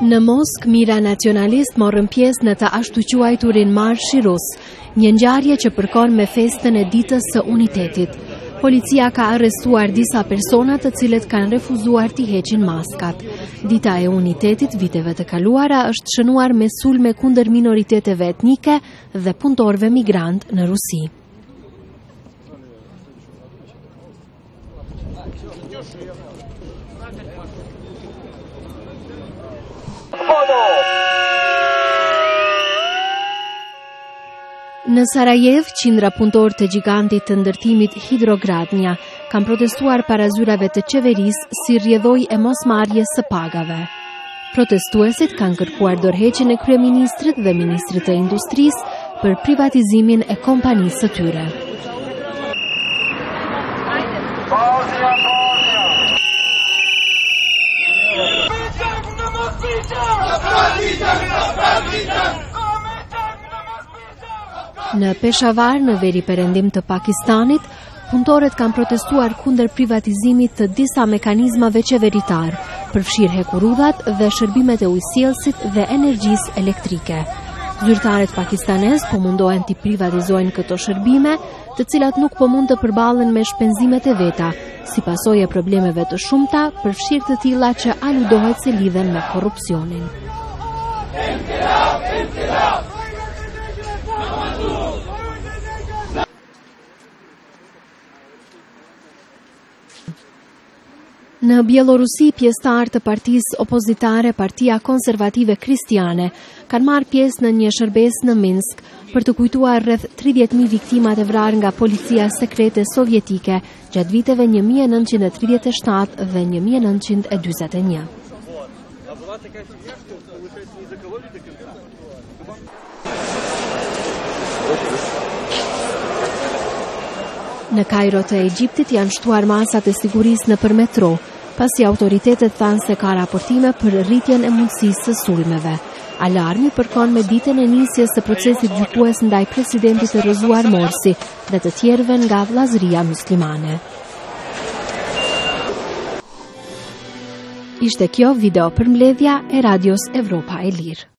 Në Moskë, mijëra nacionalistë morën pjesë në të ashtuquajturin marshi rus, një ngjarje që përkon me festën e ditës së unitetit. Policia ka arrestuar disa persona të cilët kanë refuzuar t'i heqin maskat. Dita e unitetit viteve të kaluara është shënuar me sulme kundër minoriteteve etnike, dhe punëtorëve migrantë në Rusi. Në Sarajevë, qindra punëtorë të gjigantit të ndërtimit Hidrogradnja kanë protestuar para zyrave të qeverisë si rrjedhojë e mosmarrjes së pagave. Protestuesit kanë kërkuar dorëheqjen e kryeministrit dhe ministrit të industrisë për privatizimin e kompanisë së tyre. Në Peshavar, në veriperëndim të Pakistanit, punëtorët kanë protestuar kundër privatizimit të disa mekanizmave qeveritarë, përfshirë hekurudhat dhe shërbimet e ujësjellësit dhe energjisë elektrike. Zyrtarët pakistanezë po mundohen t'i privatizojnë këto shërbime, të cilat nuk po mund të përballen me shpenzimet e veta, si pasojë e problemeve të shumta, përfshirë të tilla që aludohet se lidhen me korrupsionin. Në Bjellorusi, pjesëtarë të partisë opozitare Partia Konservative Kristiane kanë marrë pjesë në një shërbesë në Minsk për të kujtuar rreth 30.000 viktimat e vrarë nga policia sekrete sovjetike gjatë viteve 1937 dhe 1941. Në Kajro të Egjiptit janë shtuar masat e sigurisë nëpër metro, pasi autoritetet thanë se ka raportime për rritjen e mundësisë së sulmeve. Alarmi përkon me ditën e nisjes të procesit gjykues ndaj presidentit të rrëzuar Morsi dhe të tjerëve nga Vëllazëria Myslimane. Ishte kjo video përmbledhja e Radios Evropa e Lirë.